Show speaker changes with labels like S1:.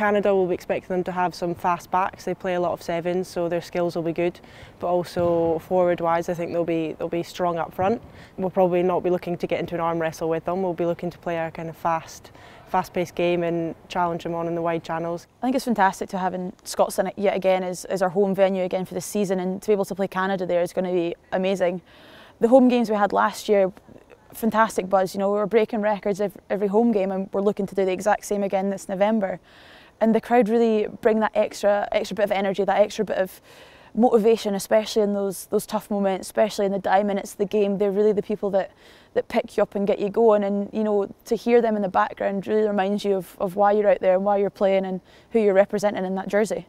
S1: Canada will be expecting them to have some fast backs. They play a lot of sevens, so their skills will be good. But also forward wise, I think they'll be they'll be strong up front. We'll probably not be looking to get into an arm wrestle with them. We'll be looking to play a kind of fast fast-paced game and challenge them on in the wide channels.
S2: I think it's fantastic to have in Scotstoun yet again as, as our home venue again for the season and to be able to play Canada there is going to be amazing. The home games we had last year fantastic buzz. You know, we were breaking records every home game, and we're looking to do the exact same again this November. And the crowd really bring that extra, extra bit of energy, that extra bit of motivation, especially in those those tough moments, especially in the die minutes of the game. They're really the people that that pick you up and get you going. And you know, to hear them in the background really reminds you of, of why you're out there and why you're playing and who you're representing in that jersey.